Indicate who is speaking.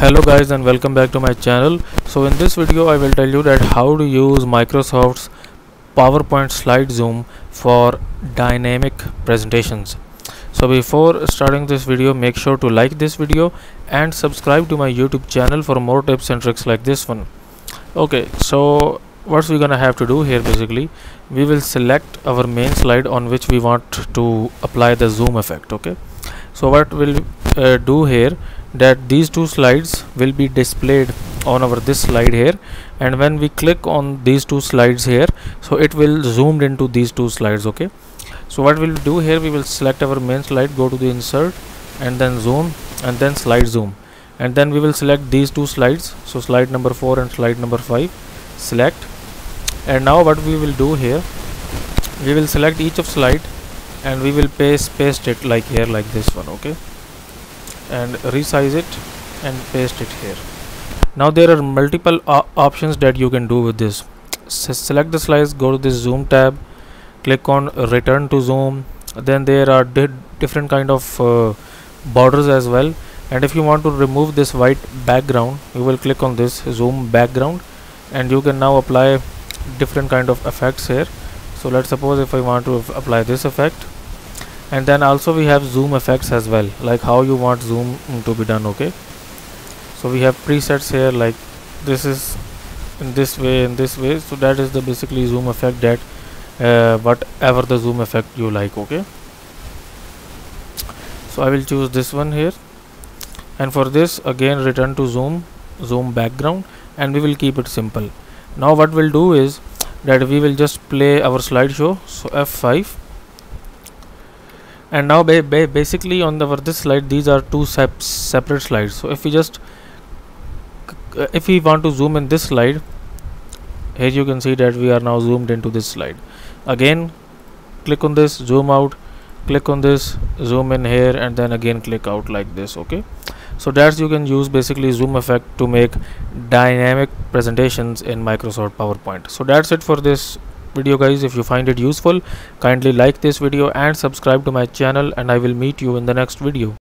Speaker 1: hello guys and welcome back to my channel. So in this video i will tell you that how to use microsoft's powerpoint slide zoom for dynamic presentations. So before starting this video make sure to like this video and subscribe to my youtube channel for more tips and tricks like this one. Okay so what's we're gonna have to do here basically we will select our main slide on which we want to apply the zoom effect okay? So what we'll uh, do here that these two slides will be displayed on our this slide here. And when we click on these two slides here so it will zoomed into these two slides okay? So what we'll do here we will select our main slide go to the insert and then zoom and then slide zoom. And then we will select these two slides. So slide number 4 and slide number 5 select. And now what we will do here we will select each of slide and we will paste paste it like here like this one okay and resize it and paste it here. Now there are multiple options that you can do with this. S select the slice go to this zoom tab click on return to zoom. Then there are di different kind of uh, borders as well. And if you want to remove this white background you will click on this zoom background and you can now apply different kind of effects here. So let's suppose if I want to apply this effect and then also we have zoom effects as well like how you want zoom to be done okay? So we have presets here like this is in this way in this way. So that is the basically zoom effect that uh, whatever the zoom effect you like okay? So I will choose this one here. And for this again return to zoom zoom background and we will keep it simple. Now what we'll do is that we will just play our slideshow. So F5 and now ba ba basically on the this slide these are two sep separate slides. So if we just uh, if we want to zoom in this slide here you can see that we are now zoomed into this slide. Again click on this zoom out click on this zoom in here and then again click out like this okay? So that's you can use basically zoom effect to make dynamic presentations in microsoft powerpoint. So that's it for this video guys. If you find it useful kindly like this video and subscribe to my channel and i will meet you in the next video